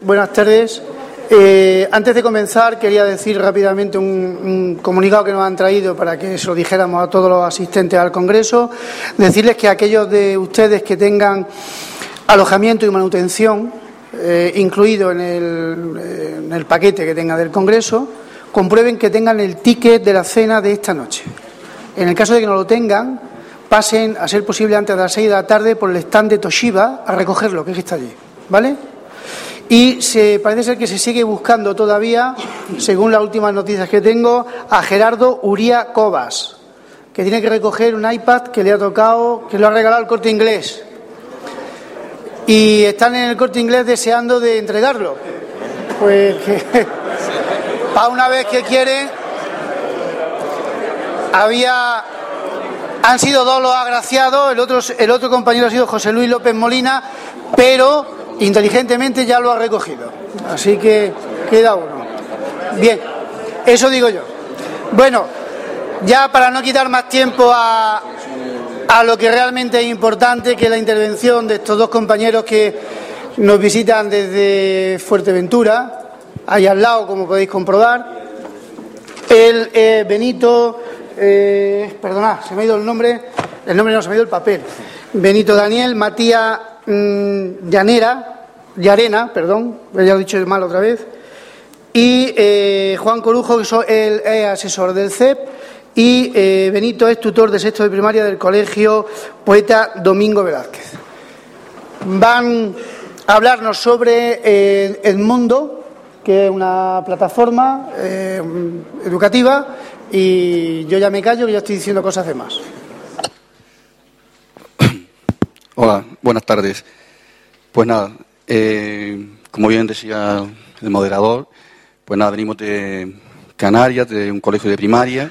Buenas tardes. Eh, antes de comenzar, quería decir rápidamente un, comunicado que nos han traído para que se lo dijéramos a todos los asistentes al Congreso. Decirles que aquellos de ustedes que tengan alojamiento y manutención eh, incluido en el, en el paquete que tenga del Congreso, comprueben que tengan el ticket de la cena de esta noche. En el caso de que no lo tengan, pasen, a ser posible, antes de las seis de la tarde por el stand de Toshiba a recogerlo, que es que está allí. ¿Vale? Y se, parece ser que se sigue buscando todavía, según las últimas noticias que tengo, a Gerardo Uría Cobas, que tiene que recoger un iPad que le ha tocado, que lo ha regalado el corte inglés. Y están en el corte inglés deseando de entregarlo. Pues que, para una vez que quiere, había han sido dos los agraciados, el otro, el otro compañero ha sido José Luis López Molina, pero inteligentemente ya lo ha recogido. Así que queda uno. Bien, eso digo yo. Bueno, ya para no quitar más tiempo a, a lo que realmente es importante, que es la intervención de estos dos compañeros que nos visitan desde Fuerteventura, ahí al lado, como podéis comprobar. El Benito, eh, perdonad, se me ha ido el nombre, el nombre no se me ha ido el papel. Benito Daniel, Matías Mm, Llanera, Llarena, perdón, ya he dicho mal otra vez, y eh, Juan Corujo, que es asesor del CEP, y eh, Benito es tutor de sexto de primaria del Colegio Poeta Domingo Velázquez. Van a hablarnos sobre eh, Edmundo, que es una plataforma educativa, y yo ya me callo, que ya estoy diciendo cosas de más. Hola, buenas tardes. Pues nada, eh, como bien decía el moderador, pues nada, venimos de Canarias, de un colegio de primaria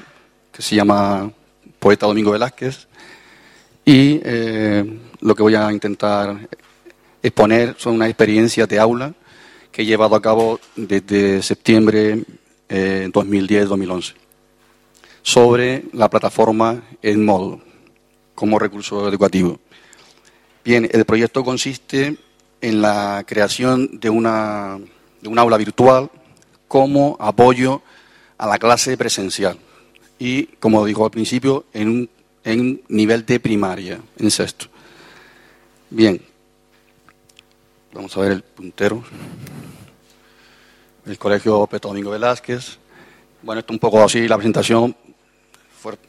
que se llama Poeta Domingo Velázquez y eh, lo que voy a intentar exponer son unas experiencias de aula que he llevado a cabo desde septiembre eh, 2010-2011 sobre la plataforma Edmodo como recurso educativo. Bien, el proyecto consiste en la creación de una, de un aula virtual como apoyo a la clase presencial y, como dijo al principio, en un en nivel de primaria, en sexto. Bien, vamos a ver el puntero. El Colegio Peto Domingo Velázquez. Bueno, esto un poco así la presentación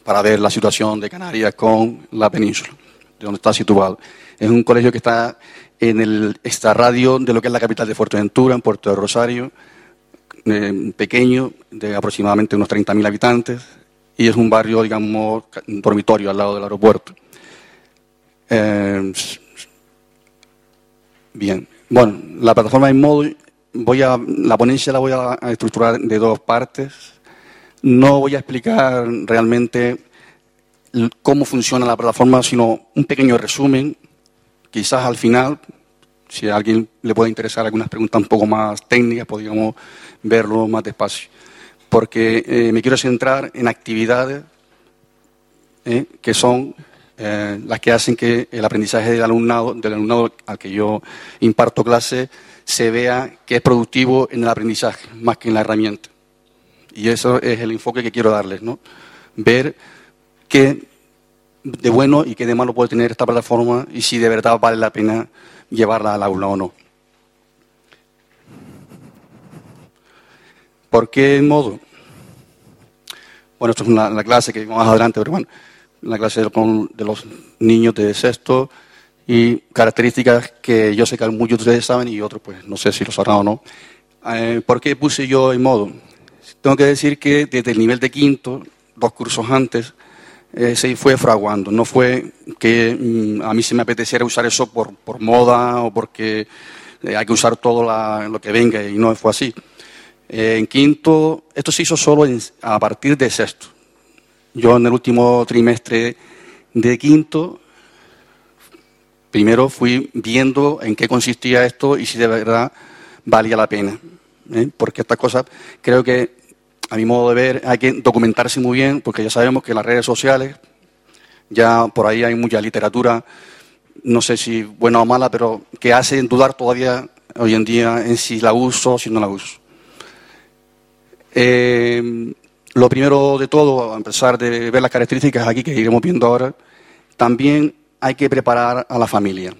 para ver la situación de Canarias con la península, de donde está situado. Es un colegio que está en el radio de lo que es la capital de Fuerteventura, en Puerto de Rosario, eh, pequeño, de aproximadamente unos 30.000 habitantes, y es un barrio, digamos, dormitorio al lado del aeropuerto. Eh, bien, bueno, la plataforma en modo, voy a, la ponencia la voy a estructurar de dos partes. No voy a explicar realmente cómo funciona la plataforma, sino un pequeño resumen Quizás al final, si a alguien le puede interesar algunas preguntas un poco más técnicas, podríamos verlo más despacio. Porque eh, me quiero centrar en actividades eh, que son eh, las que hacen que el aprendizaje del alumnado, del alumnado al que yo imparto clase, se vea que es productivo en el aprendizaje, más que en la herramienta. Y eso es el enfoque que quiero darles, ¿no? Ver que de bueno y qué de malo puede tener esta plataforma y si de verdad vale la pena llevarla al aula o no. ¿Por qué modo? Bueno, esto es una, clase que más adelante, pero bueno, la clase de, los niños de sexto y características que yo sé que muchos de ustedes saben y otros pues no sé si lo sabrán o no. Eh, ¿Por qué puse yo en modo? Tengo que decir que desde el nivel de quinto, dos cursos antes, eh, se fue fraguando. No fue que mm, a mí se me apeteciera usar eso por, moda o porque eh, hay que usar todo lo que venga y no fue así. Eh, en quinto, esto se hizo solo a partir de sexto. Yo en el último trimestre de quinto, primero fui viendo en qué consistía esto y si de verdad valía la pena. Porque estas cosas creo que a mi modo de ver, hay que documentarse muy bien, porque ya sabemos que las redes sociales, ya por ahí hay mucha literatura, no sé si buena o mala, pero que hace dudar todavía hoy en día en si la uso o si no la uso. Eh, lo primero de todo, a empezar de ver las características aquí que iremos viendo ahora, también hay que preparar a la familia.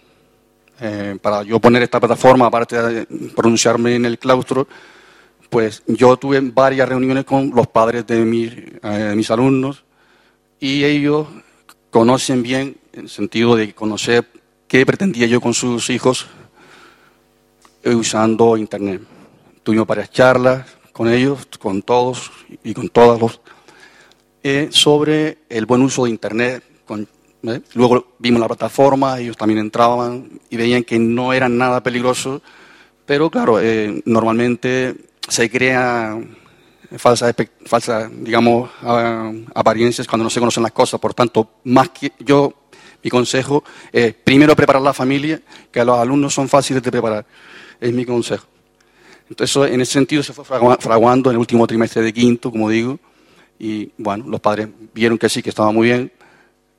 Eh, para yo poner esta plataforma, aparte de pronunciarme en el claustro, pues yo tuve varias reuniones con los padres de, de mis alumnos y ellos conocen bien, en el sentido de conocer qué pretendía yo con sus hijos usando Internet. Tuvimos varias charlas con ellos, con todos y con todas los, eh, sobre el buen uso de Internet. ¿eh? Luego vimos la plataforma, ellos también entraban y veían que no era nada peligroso, pero claro, eh, normalmente se crea falsas, falsa, digamos, apariencias cuando no se conocen las cosas. Por tanto, más que yo, mi consejo es primero preparar la familia, que los alumnos son fáciles de preparar. Es mi consejo. Entonces, en ese sentido se fue fraguando en el último trimestre de quinto, como digo, y bueno, los padres vieron que sí, que estaba muy bien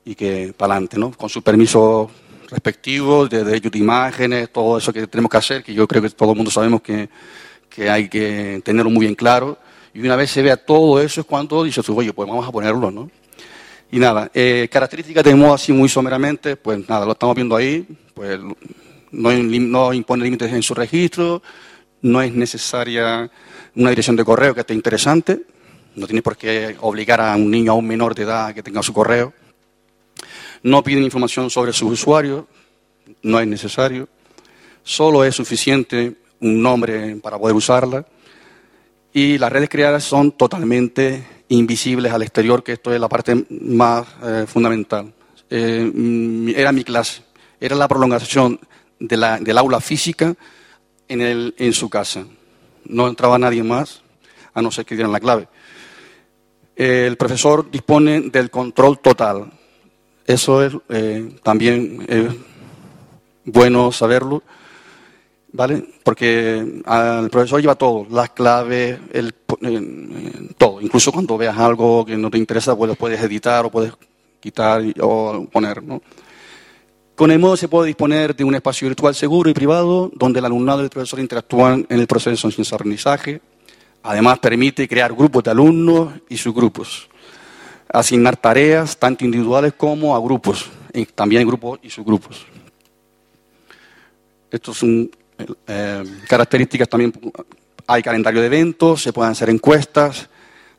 y que para adelante, ¿no? Con su permiso respectivo, de derechos de imágenes, todo eso que tenemos que hacer, que yo creo que todo el mundo sabemos que, que hay que tenerlo muy bien claro y una vez se vea todo eso es cuando dices, oye, pues vamos a ponerlo, ¿no? Y nada, eh, características de modo así muy someramente, pues nada, lo estamos viendo ahí, pues no, no impone límites en su registro, no es necesaria una dirección de correo que esté interesante, no tiene por qué obligar a un niño, a un menor de edad que tenga su correo. No piden información sobre sus usuarios, no es necesario. Solo es suficiente un nombre para poder usarla y las redes creadas son totalmente invisibles al exterior, que esto es la parte más eh, fundamental. Eh, era mi clase, era la prolongación de la, del aula física en, el, en su casa. No entraba nadie más, a no ser que dieran la clave. el profesor dispone del control total. Eso es eh, también bueno saberlo ¿vale? Porque el profesor lleva todo, las claves, el, todo. Incluso cuando veas algo que no te interesa, pues lo puedes editar o puedes quitar o poner, ¿no? Con el modo se puede disponer de un espacio virtual seguro y privado donde el alumnado y el profesor interactúan en el proceso de aprendizaje. Además, permite crear grupos de alumnos y subgrupos. Asignar tareas tanto individuales como a grupos, también grupos y subgrupos. Esto es un eh, características también, hay calendario de eventos, se pueden hacer encuestas,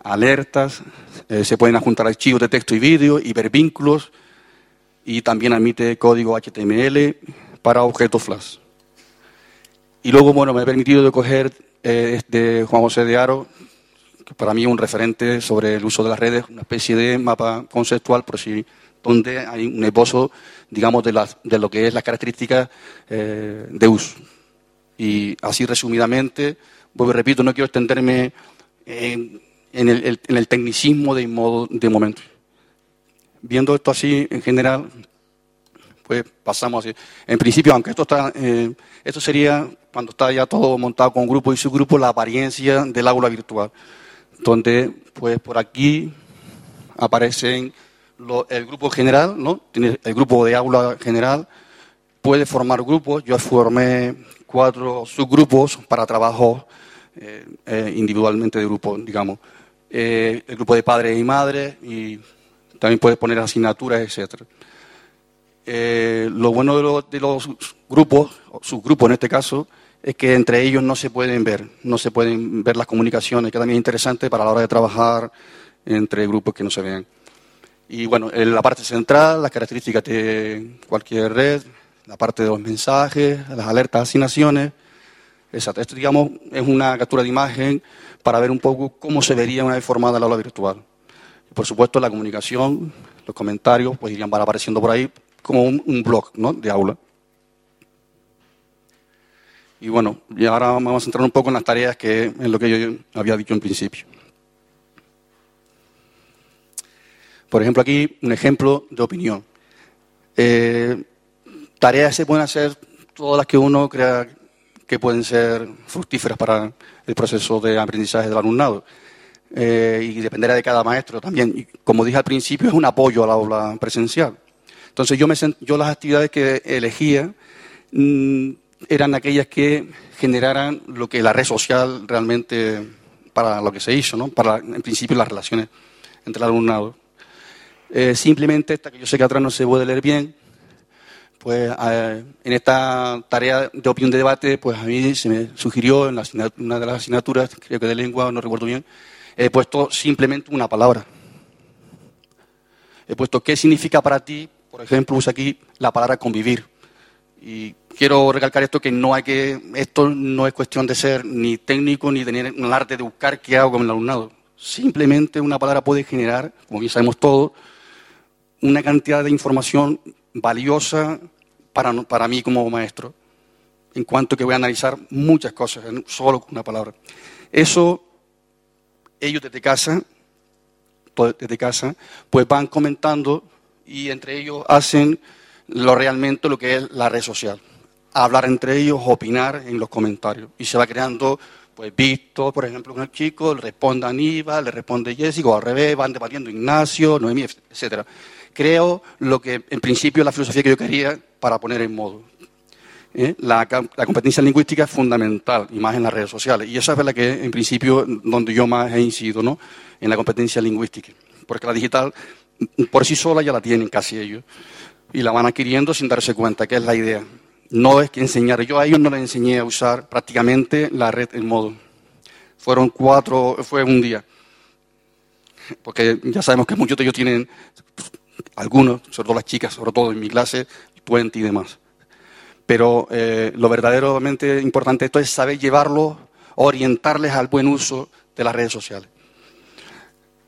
alertas, eh, se pueden adjuntar archivos de texto y vídeo, hipervínculos y también admite código HTML para objetos Flash. Y luego, bueno, me he permitido de coger eh, de Juan José de Aro, que para mí es un referente sobre el uso de las redes, una especie de mapa conceptual, por si donde hay un esbozo, digamos, de, de lo que es las características de uso. Y así resumidamente, vuelvo y repito, no quiero extenderme en, el, tecnicismo de, modo, de momento. Viendo esto así en general, pues pasamos así. En principio, aunque esto está, eh, esto sería cuando está ya todo montado con grupo y subgrupo, la apariencia del aula virtual, donde pues por aquí aparecen el grupo general, ¿no? Tiene el grupo de aula general, puede formar grupos. Yo formé cuatro subgrupos para trabajo eh, eh, individualmente de grupo, digamos. Eh, el grupo de padres y madres y también puedes poner asignaturas, etc. lo bueno de, los grupos, subgrupos en este caso, es que entre ellos no se pueden ver, no se pueden ver las comunicaciones, que también es interesante para la hora de trabajar entre grupos que no se vean. Y bueno, en la parte central, las características de cualquier red, la parte de los mensajes, las alertas, asignaciones. Exacto. Esto, digamos, es una captura de imagen para ver un poco cómo se vería una vez formada la aula virtual. por supuesto, la comunicación, los comentarios, pues irían apareciendo por ahí como un, blog ¿no? de aula. Y bueno, y ahora vamos a entrar un poco en las tareas que en lo que yo había dicho en principio. Por ejemplo, aquí un ejemplo de opinión. Eh, tareas se pueden hacer todas las que uno crea que pueden ser fructíferas para el proceso de aprendizaje del alumnado. Eh, y dependerá de cada maestro también. Como dije al principio, es un apoyo a la aula presencial. Entonces yo, me, yo las actividades que elegía mm, eran aquellas que generaran lo que la red social realmente, para lo que se hizo, ¿no? para en principio las relaciones entre el alumnado. Eh, simplemente esta que yo sé que atrás no se puede leer bien, pues en esta tarea de opinión de debate, pues a mí se me sugirió en una de las asignaturas, creo que de lengua, no recuerdo bien, he puesto simplemente una palabra. He puesto qué significa para ti, por ejemplo, usa aquí la palabra convivir. Y quiero recalcar esto que no hay que, esto no es cuestión de ser ni técnico ni tener un arte de buscar qué hago con el alumnado. Simplemente una palabra puede generar, como bien sabemos todos, una cantidad de información valiosa para, para mí como maestro, en cuanto que voy a analizar muchas cosas, solo con una palabra. Eso, ellos desde casa, desde casa, pues van comentando y entre ellos hacen lo realmente lo que es la red social. Hablar entre ellos, opinar en los comentarios. Y se va creando, pues, visto, por ejemplo, con el chico, le responde Aníbal, le responde Jessica, o al revés, van debatiendo Ignacio, Noemí, etcétera. Creo lo que, en principio, la filosofía que yo quería para poner en modo. ¿Eh? La, competencia lingüística es fundamental, y más en las redes sociales. Y esa es la que, en principio, donde yo más he incidido, ¿no? En la competencia lingüística. Porque la digital, por sí sola, ya la tienen casi ellos y la van adquiriendo sin darse cuenta, que es la idea. No es que enseñar, yo a ellos no les enseñé a usar prácticamente la red en modo. Fueron cuatro, fue un día. Porque ya sabemos que muchos de ellos tienen, algunos, sobre todo las chicas, sobre todo en mi clase, puente y demás. Pero eh, lo verdaderamente importante de esto es saber llevarlos, orientarles al buen uso de las redes sociales.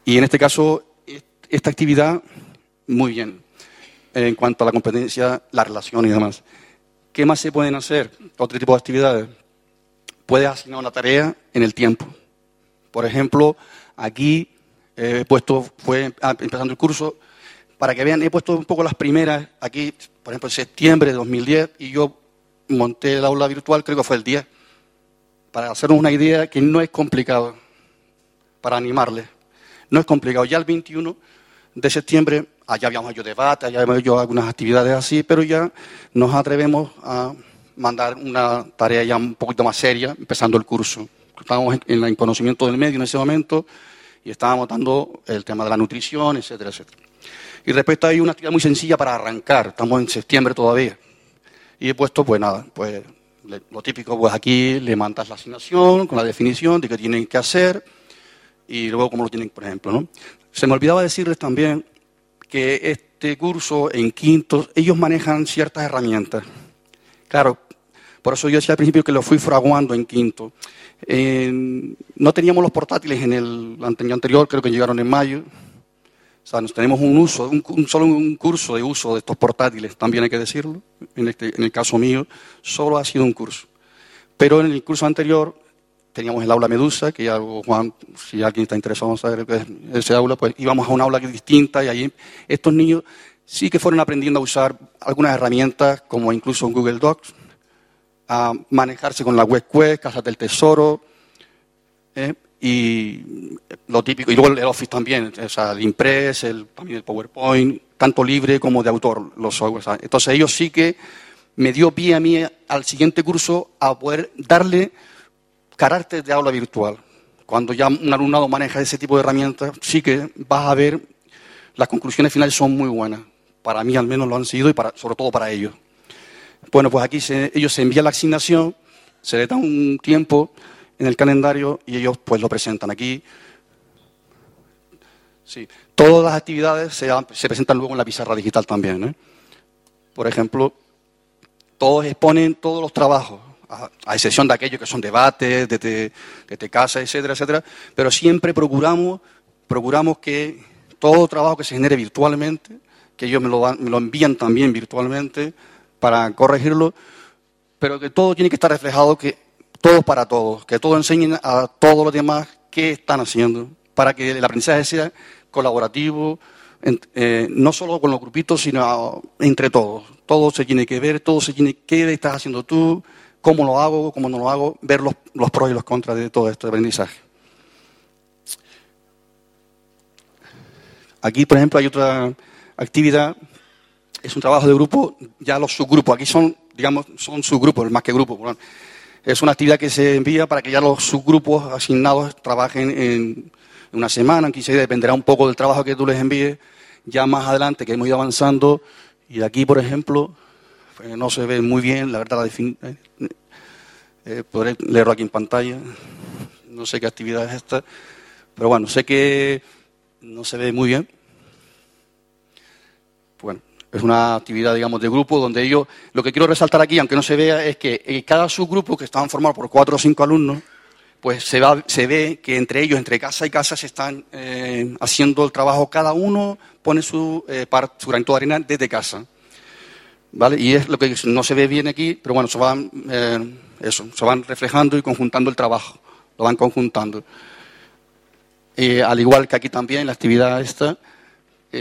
Y en este caso, esta actividad, muy bien en cuanto a la competencia, la relación y demás. ¿Qué más se pueden hacer? Otro tipo de actividades. Puedes asignar una tarea en el tiempo. Por ejemplo, aquí he puesto, fue ah, empezando el curso, para que vean, he puesto un poco las primeras, aquí, por ejemplo, en septiembre de 2010, y yo monté el aula virtual, creo que fue el 10, para hacernos una idea que no es complicado, para animarles. No es complicado. Ya el 21 de septiembre allá habíamos hecho debate, allá habíamos hecho algunas actividades así, pero ya nos atrevemos a mandar una tarea ya un poquito más seria, empezando el curso. Estábamos en el conocimiento del medio en ese momento y estábamos dando el tema de la nutrición, etcétera, etcétera. Y respecto a ahí, una actividad muy sencilla para arrancar, estamos en septiembre todavía. Y he puesto, pues nada, pues lo típico, pues aquí le mandas la asignación con la definición de qué tienen que hacer y luego cómo lo tienen, por ejemplo. ¿no? Se me olvidaba decirles también que este curso en quinto, ellos manejan ciertas herramientas. Claro, por eso yo decía al principio que lo fui fraguando en quinto. no teníamos los portátiles en el anterior, creo que llegaron en mayo. O sea, nos tenemos un uso, un, solo un curso de uso de estos portátiles, también hay que decirlo. En, este, en el caso mío, solo ha sido un curso. Pero en el curso anterior teníamos el aula Medusa, que ya Juan, si alguien está interesado en saber ese aula, pues íbamos a un aula distinta y ahí estos niños sí que fueron aprendiendo a usar algunas herramientas, como incluso Google Docs, a manejarse con la web quest, Casas del Tesoro, ¿eh? Y lo típico, y luego el Office también, o sea, el Impress, el, también el PowerPoint, tanto libre como de autor, los software. Entonces ellos sí que me dio pie a mí al siguiente curso a poder darle carácter de aula virtual. Cuando ya un alumnado maneja ese tipo de herramientas, sí que vas a ver, las conclusiones finales son muy buenas. Para mí al menos lo han sido y para, sobre todo para ellos. Bueno, pues aquí ellos se envían la asignación, se les da un tiempo en el calendario y ellos pues lo presentan aquí. Sí, todas las actividades se, presentan luego en la pizarra digital también. ¿eh? Por ejemplo, todos exponen todos los trabajos a, excepción de aquellos que son debates, de, de, casa, etcétera, etcétera, pero siempre procuramos, procuramos que todo trabajo que se genere virtualmente, que ellos me lo, me lo envían también virtualmente para corregirlo, pero que todo tiene que estar reflejado, que todo para todos, que todos enseñen a todos los demás qué están haciendo, para que el aprendizaje sea colaborativo, eh, no solo con los grupitos, sino entre todos. Todo se tiene que ver, todo se tiene que qué estás haciendo tú, cómo lo hago, cómo no lo hago, ver los, pros y los contras de todo esto de aprendizaje. Aquí, por ejemplo, hay otra actividad, es un trabajo de grupo, ya los subgrupos, aquí son digamos, son subgrupos, más que grupos. Es una actividad que se envía para que ya los subgrupos asignados trabajen en una semana, en 15 días, dependerá un poco del trabajo que tú les envíes. Ya más adelante, que hemos ido avanzando, y aquí, por ejemplo, pues, no se ve muy bien, la verdad, la. Eh, eh, podré leerlo aquí en pantalla. No sé qué actividad es esta, pero bueno, sé que no se ve muy bien. Es una actividad, digamos, de grupo donde ellos, lo que quiero resaltar aquí, aunque no se vea, es que en cada subgrupo, que estaban formados por cuatro o cinco alumnos, pues se, ve que entre ellos, entre casa y casa, se están eh, haciendo el trabajo, cada uno pone su, eh, su granito de arena desde casa. ¿Vale? Y es lo que no se ve bien aquí, pero bueno, se van, eh, eso, se van reflejando y conjuntando el trabajo, lo van conjuntando. al igual que aquí también, la actividad esta,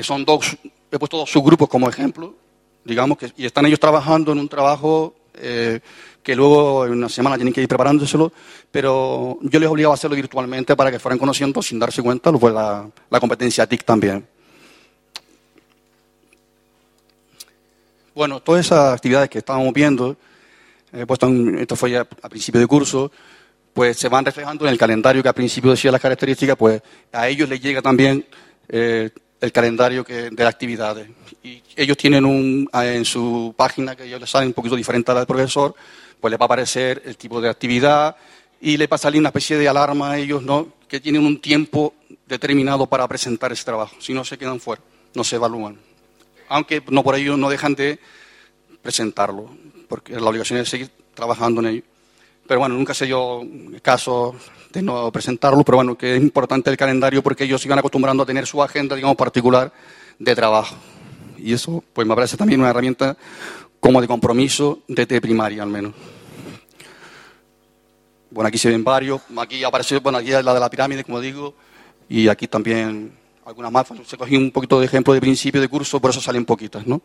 son dos, he puesto dos subgrupos como ejemplo, digamos, que, y están ellos trabajando en un trabajo eh, que luego en una semana tienen que ir preparándoselo, pero yo les obligaba a hacerlo virtualmente para que fueran conociendo sin darse cuenta fue la, la competencia TIC también. Bueno, todas esas actividades que estábamos viendo, eh, puesto esto fue ya a principio de curso, pues se van reflejando en el calendario que al principio decía las características, pues a ellos les llega también eh, el calendario que, de actividades. Y ellos tienen un, en su página que ellos les sale un poquito diferente a la del profesor, pues les va a aparecer el tipo de actividad y le va a salir una especie de alarma a ellos, ¿no? Que tienen un tiempo determinado para presentar ese trabajo. Si no, se quedan fuera, no se evalúan. Aunque no por ello no dejan de presentarlo, porque la obligación es seguir trabajando en ello. Pero bueno, nunca se dio caso de no presentarlo, pero bueno, que es importante el calendario porque ellos iban acostumbrando a tener su agenda, digamos, particular de trabajo. Y eso, pues me parece también una herramienta como de compromiso desde primaria, al menos. Bueno, aquí se ven varios. Aquí aparece, bueno, aquí es la de la pirámide, como digo, y aquí también algunas más. Se cogí un poquito de ejemplo de principio de curso, por eso salen poquitas, ¿no?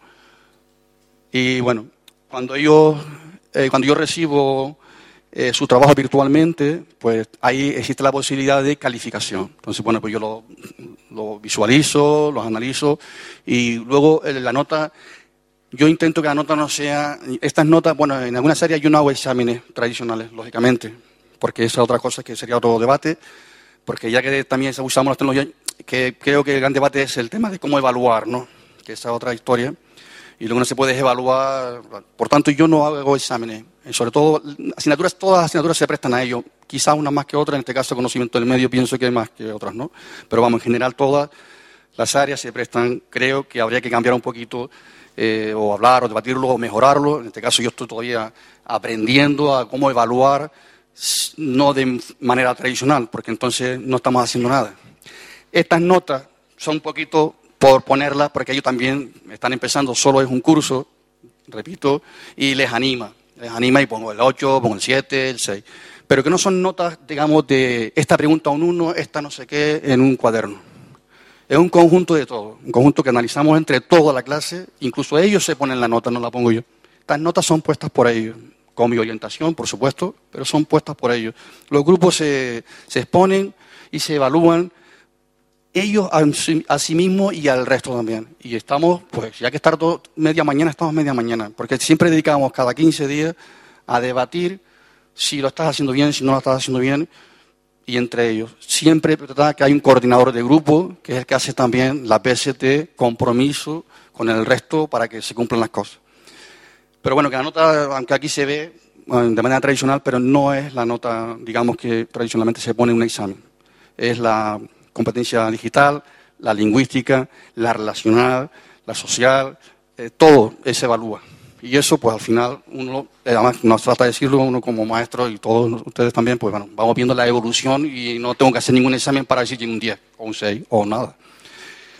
Y bueno, cuando yo, eh, cuando yo recibo eh, su trabajo virtualmente, pues ahí existe la posibilidad de calificación. Entonces, bueno, pues yo lo, lo visualizo, lo analizo y luego eh, la nota, yo intento que la nota no sea, estas notas, bueno, en algunas áreas yo no hago exámenes tradicionales, lógicamente, porque esa es otra cosa que sería otro debate, porque ya que también usamos las tecnologías, que creo que el gran debate es el tema de cómo evaluar, ¿no? Que esa es otra historia y luego no se puede evaluar. Por tanto, yo no hago exámenes. Eh, sobre todo, asignaturas, todas las asignaturas se prestan a ello. Quizás unas más que otras, en este caso, conocimiento del medio, pienso que hay más que otras, ¿no? Pero vamos, en general, todas las áreas se prestan. Creo que habría que cambiar un poquito, eh, o hablar, o debatirlo, o mejorarlo. En este caso, yo estoy todavía aprendiendo a cómo evaluar, no de manera tradicional, porque entonces no estamos haciendo nada. Estas notas son un poquito por ponerlas, porque ellos también están empezando, solo es un curso, repito, y les anima. Les anima y pongo el 8, pongo el 7, el 6. Pero que no son notas, digamos, de esta pregunta un 1, esta no sé qué, en un cuaderno. Es un conjunto de todo, un conjunto que analizamos entre toda la clase, incluso ellos se ponen la nota, no la pongo yo. Estas notas son puestas por ellos, con mi orientación, por supuesto, pero son puestas por ellos. Los grupos se, se exponen y se evalúan ellos a sí mismos y al resto también. Y estamos, pues ya que estar todo, media mañana, estamos media mañana, porque siempre dedicamos cada 15 días a debatir si lo estás haciendo bien, si no lo estás haciendo bien, y entre ellos. Siempre que hay un coordinador de grupo, que es el que hace también la PST, compromiso con el resto para que se cumplan las cosas. Pero bueno, que la nota, aunque aquí se ve de manera tradicional, pero no es la nota, digamos, que tradicionalmente se pone en un examen. Es la competencia digital, la lingüística, la relacional, la social, eh, todo se evalúa. Y eso, pues al final, uno, además nos trata de decirlo, uno como maestro y todos ustedes también, pues bueno, vamos viendo la evolución y no tengo que hacer ningún examen para decir un 10 o un 6 o nada.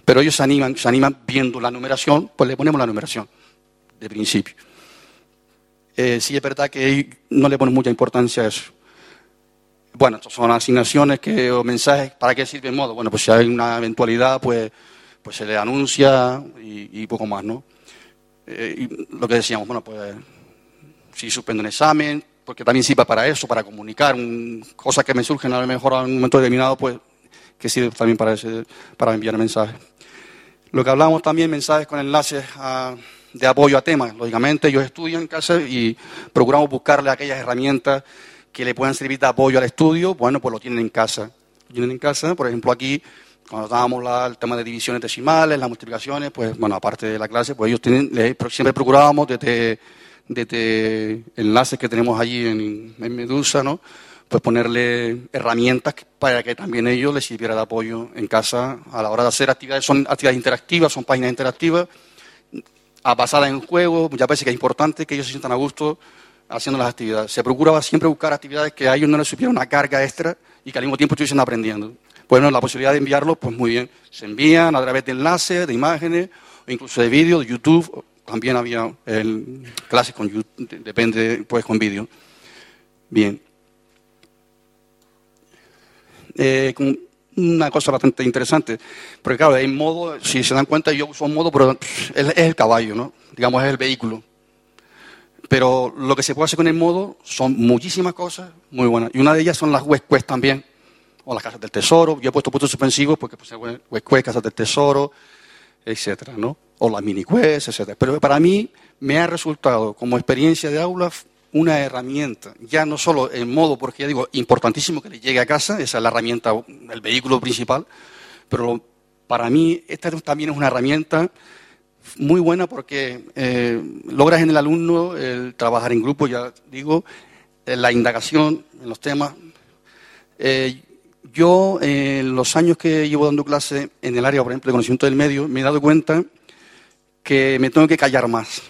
Pero ellos se animan, se animan viendo la numeración, pues le ponemos la numeración de principio. Eh, sí es verdad que no le ponen mucha importancia a eso. Bueno, son asignaciones que, o mensajes, ¿para qué sirve el modo? Bueno, pues si hay una eventualidad, pues, pues se le anuncia y, poco más, ¿no? Eh, y lo que decíamos, bueno, pues si suspendo un examen, porque también sirve para eso, para comunicar, cosas que me surgen a lo mejor en un momento determinado, pues que sirve también para, ese, para enviar mensajes. Lo que hablamos también, mensajes con enlaces de apoyo a temas. Lógicamente ellos estudian en casa y procuramos buscarle aquellas herramientas que le puedan servir de apoyo al estudio. Bueno, pues lo tienen en casa. Lo tienen en casa, por ejemplo, aquí cuando dábamos el tema de divisiones decimales, las multiplicaciones, pues bueno, aparte de la clase, pues ellos tienen, siempre procurábamos desde, desde enlaces que tenemos allí en, Medusa, ¿no? pues ponerle herramientas para que también ellos les sirviera de apoyo en casa a la hora de hacer actividades. Son actividades interactivas, son páginas interactivas, basadas en juego, ya parece que es importante que ellos se sientan a gusto haciendo las actividades. Se procuraba siempre buscar actividades que a ellos no les supiera una carga extra y que al mismo tiempo estuviesen aprendiendo. Bueno, la posibilidad de enviarlo, pues muy bien. Se envían a través de enlaces, de imágenes, o incluso de vídeos, de YouTube. También había clases con YouTube, depende, pues con vídeo. Bien. Eh, una cosa bastante interesante. Porque claro, en modo, si se dan cuenta, yo uso un modo, pero es, el caballo, ¿no? Digamos, es el vehículo. Pero lo que se puede hacer con el modo son muchísimas cosas muy buenas. Y una de ellas son las web también, o las casas del tesoro. Yo he puesto puntos suspensivos porque puse web casas del tesoro, etcétera, ¿no? O las mini quests, etcétera. Pero para mí me ha resultado, como experiencia de aula, una herramienta, ya no solo en modo, porque ya digo, importantísimo que le llegue a casa, esa es la herramienta, el vehículo principal, pero para mí esta también es una herramienta muy buena porque eh, logras en el alumno el trabajar en grupo, ya digo, la indagación en los temas. Eh, yo, en los años que llevo dando clase en el área, por ejemplo, de conocimiento del medio, me he dado cuenta que me tengo que callar más.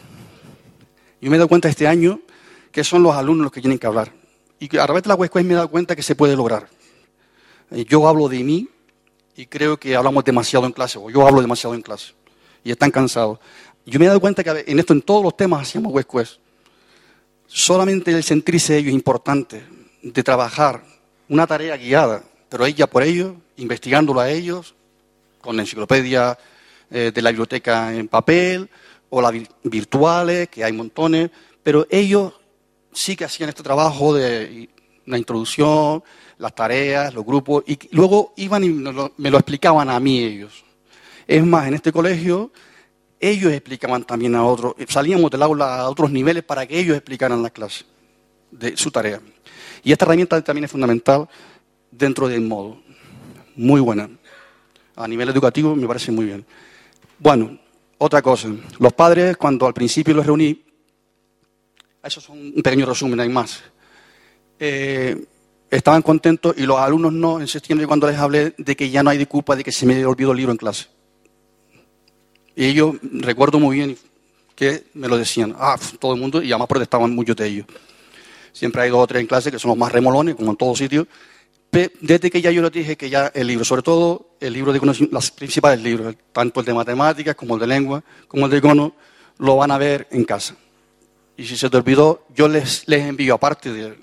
Yo me he dado cuenta este año que son los alumnos los que tienen que hablar. Y a través de la web me he dado cuenta que se puede lograr. Eh, yo hablo de mí y creo que hablamos demasiado en clase, o yo hablo demasiado en clase, y están cansados. Yo me he dado cuenta que en esto, en todos los temas, hacíamos web Solamente el sentirse ellos importante, de trabajar una tarea guiada, pero ella por ellos, investigándolo a ellos, con la enciclopedia eh, de la biblioteca en papel, o las virtuales, que hay montones, pero ellos sí que hacían este trabajo de la introducción, las tareas, los grupos, y luego iban y me lo, explicaban a mí ellos. Es más, en este colegio ellos explicaban también a otros, salíamos del aula a otros niveles para que ellos explicaran la clase de su tarea. Y esta herramienta también es fundamental dentro del modo. Muy buena. A nivel educativo me parece muy bien. Bueno, otra cosa. Los padres, cuando al principio los reuní, eso es un pequeño resumen, hay más. Eh, estaban contentos y los alumnos no en septiembre cuando les hablé de que ya no hay de culpa de que se me olvidó el libro en clase. Y ellos, recuerdo muy bien que me lo decían, ah, todo el mundo, y además protestaban muchos de ellos. Siempre hay dos o tres en clase que son los más remolones, como en todo sitio. Desde que ya yo les dije que ya el libro, sobre todo el libro de los principales libros, tanto el de matemáticas como el de lengua, como el de icono, lo van a ver en casa. Y si se te olvidó, yo les, les envío, aparte de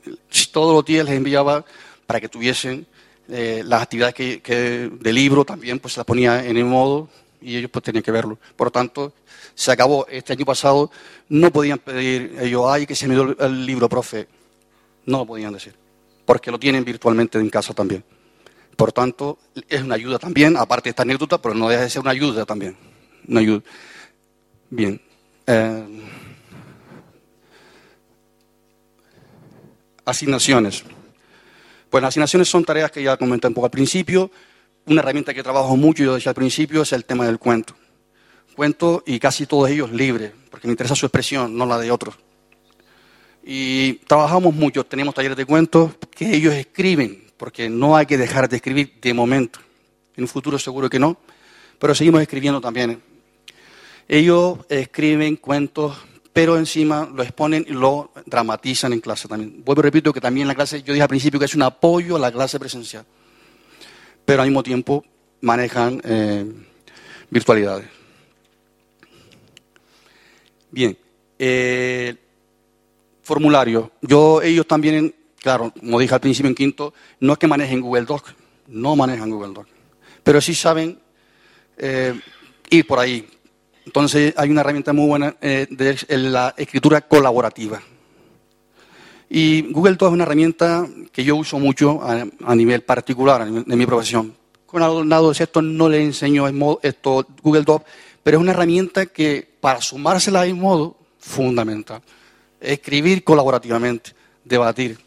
todos los días les enviaba para que tuviesen eh, las actividades que, de libro también, pues las ponía en el modo y ellos pues tenían que verlo. Por lo tanto, se acabó este año pasado, no podían pedir ellos, ay, que se me dio el libro, profe. No lo podían decir, porque lo tienen virtualmente en casa también. Por tanto, es una ayuda también, aparte de esta anécdota, pero no deja de ser una ayuda también. Una ayuda. Bien. Eh, Asignaciones. Pues las asignaciones son tareas que ya comenté un poco al principio. Una herramienta que trabajo mucho, yo decía al principio, es el tema del cuento. Cuento y casi todos ellos libres, porque me interesa su expresión, no la de otros. Y trabajamos mucho, tenemos talleres de cuentos que ellos escriben, porque no hay que dejar de escribir de momento. En un futuro seguro que no, pero seguimos escribiendo también. Ellos escriben cuentos pero encima lo exponen y lo dramatizan en clase también. Vuelvo y repito que también la clase, yo dije al principio que es un apoyo a la clase presencial, pero al mismo tiempo manejan eh, virtualidades. Bien, eh, formulario. Yo, ellos también, claro, como dije al principio en quinto, no es que manejen Google Doc, no manejan Google Doc, pero sí saben eh, ir por ahí, entonces hay una herramienta muy buena eh, de la escritura colaborativa. Y Google Docs es una herramienta que yo uso mucho a, nivel particular, de mi profesión. Con de esto no le enseño esto Google Docs, pero es una herramienta que para sumársela un modo fundamental. Escribir colaborativamente, debatir,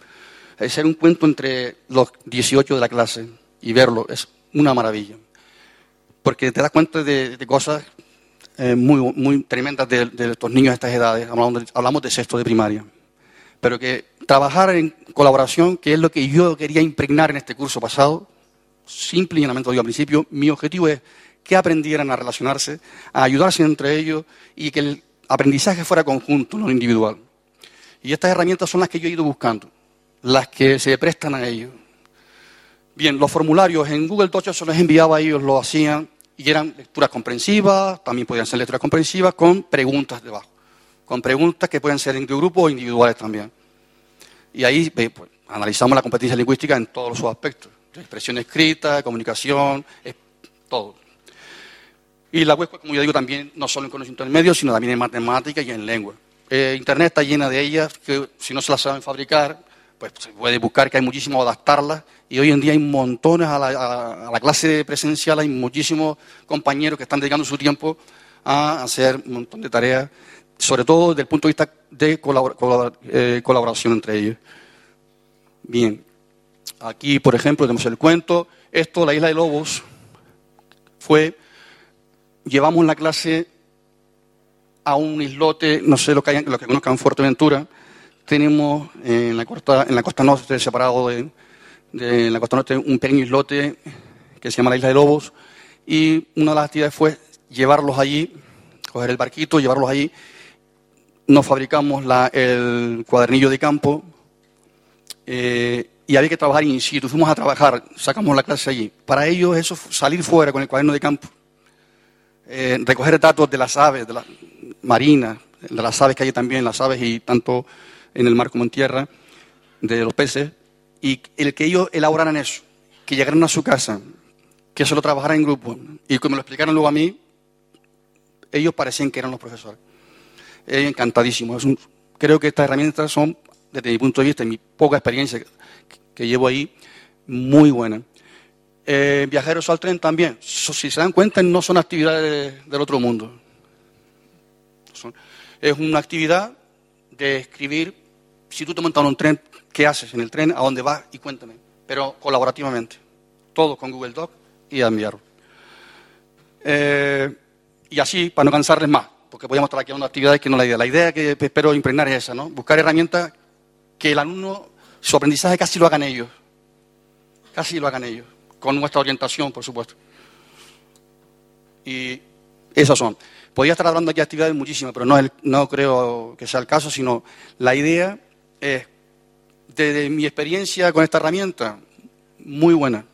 hacer un cuento entre los 18 de la clase y verlo es una maravilla. Porque te das cuenta de, cosas eh, muy, tremendas de, estos niños de estas edades. De, hablamos de sexto de primaria. Pero que trabajar en colaboración, que es lo que yo quería impregnar en este curso pasado, simple y llanamente lo digo al principio, mi objetivo es que aprendieran a relacionarse, a ayudarse entre ellos y que el aprendizaje fuera conjunto, no individual. Y estas herramientas son las que yo he ido buscando, las que se prestan a ello. Bien, los formularios en Google Docs se los enviaba, ellos lo hacían y eran lecturas comprensivas, también podían ser lecturas comprensivas con preguntas debajo, con preguntas que pueden ser en grupo o individuales también. Y ahí pues, analizamos la competencia lingüística en todos sus aspectos, expresión escrita, comunicación, todo. Y la web, como yo digo, también no solo en conocimiento del medio, sino también en matemática y en lengua. Eh, Internet está llena de ellas, que si no se las saben fabricar, pues se puede buscar que hay muchísimo adaptarlas. Y hoy en día hay montones a la, clase presencial, hay muchísimos compañeros que están dedicando su tiempo a hacer un montón de tareas, sobre todo desde el punto de vista de eh, colaboración entre ellos. Bien, aquí, por ejemplo, tenemos el cuento. Esto, la isla de Lobos, fue llevamos la clase a un islote, no sé lo que, hay, que conozcan Fuerteventura, tenemos en la costa, en la costa norte, separado de, de la costa norte, un pequeño islote que se llama la Isla de Lobos, y una de las actividades fue llevarlos allí, coger el barquito, llevarlos allí. Nos fabricamos el cuadernillo de campo eh, y había que trabajar in situ. Fuimos a trabajar, sacamos la clase allí. Para ellos eso, salir fuera con el cuaderno de campo, eh, recoger datos de las aves, de las marinas, de las aves que hay también, las aves y tanto en el mar como en tierra, de los peces, y el que ellos elaboraran eso, que llegaran a su casa, que se lo trabajaran en grupo, y me lo explicaran luego a mí, ellos parecían que eran los profesores. Encantadísimo. creo que estas herramientas son, desde mi punto de vista, y mi poca experiencia que, llevo ahí, muy buenas. Eh, viajeros al tren también. si se dan cuenta, no son actividades del otro mundo. es una actividad de escribir. Si tú te montas en un tren, ¿qué haces en el tren? ¿A dónde vas? Y cuéntame. Pero colaborativamente. Todo con Google Doc y enviarlo. Eh, y así, para no cansarles más, porque podemos estar aquí hablando de actividades que no la idea. La idea que espero impregnar es esa, ¿no? Buscar herramientas que el alumno, su aprendizaje casi lo hagan ellos. Casi lo hagan ellos con nuestra orientación, por supuesto. Y esas son. Podría estar hablando aquí de actividades muchísimas, pero no, no creo que sea el caso, sino la idea es, desde mi experiencia con esta herramienta, muy buena.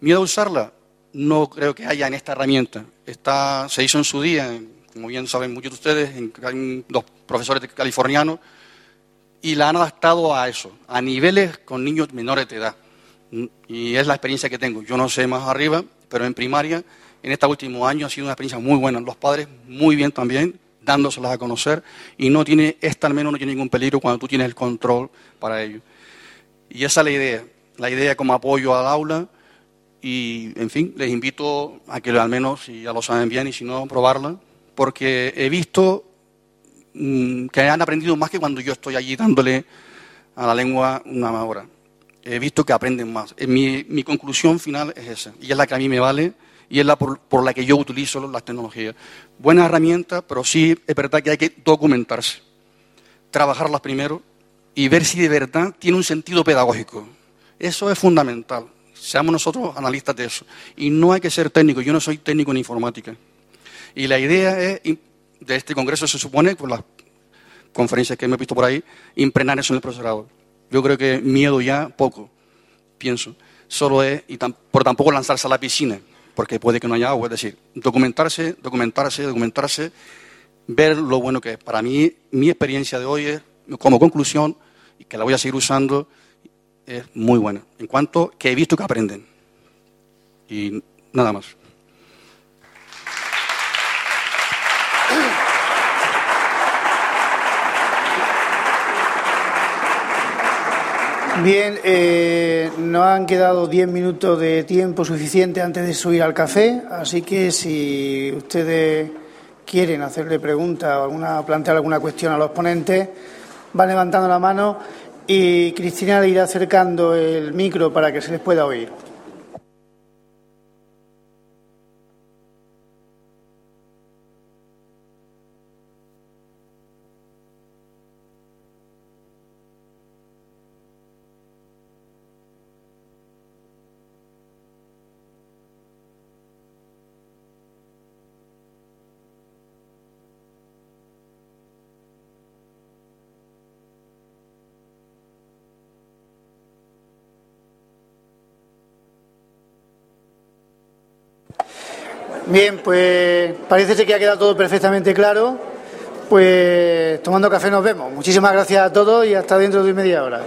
Miedo a usarla, no creo que haya en esta herramienta. Está, se hizo en su día, como bien saben muchos de ustedes, en, dos profesores californianos, y la han adaptado a eso, a niveles con niños menores de edad y es la experiencia que tengo. Yo no sé más arriba, pero en primaria, en este último año ha sido una experiencia muy buena. Los padres muy bien también, dándoselas a conocer, y no tiene, esta al menos no tiene ningún peligro cuando tú tienes el control para ello. Y esa es la idea, la idea como apoyo al aula, y en fin, les invito a que al menos, si ya lo saben bien y si no, probarla, porque he visto mm, que han aprendido más que cuando yo estoy allí dándole a la lengua una hora he visto que aprenden más. Eh, mi, mi, conclusión final es esa, y es la que a mí me vale, y es la por, la que yo utilizo las tecnologías. Buena herramienta, pero sí es verdad que hay que documentarse, trabajarlas primero y ver si de verdad tiene un sentido pedagógico. Eso es fundamental. Seamos nosotros analistas de eso. Y no hay que ser técnico. Yo no soy técnico en informática. Y la idea es, de este congreso se supone, por las conferencias que me he visto por ahí, impregnar eso en el profesorado. Yo creo que miedo ya poco, pienso. Solo es, y por tampoco lanzarse a la piscina, porque puede que no haya agua. Es decir, documentarse, documentarse, documentarse, ver lo bueno que es. Para mí, mi experiencia de hoy es, como conclusión, y que la voy a seguir usando, es muy buena. En cuanto que he visto que aprenden. Y nada más. Bien, eh, nos han quedado diez minutos de tiempo suficiente antes de subir al café, así que si ustedes quieren hacerle preguntas o alguna, plantear alguna cuestión a los ponentes, van levantando la mano y Cristina le irá acercando el micro para que se les pueda oír. Bien, pues parece que ha quedado todo perfectamente claro. Pues tomando café nos vemos. Muchísimas gracias a todos y hasta dentro de media hora.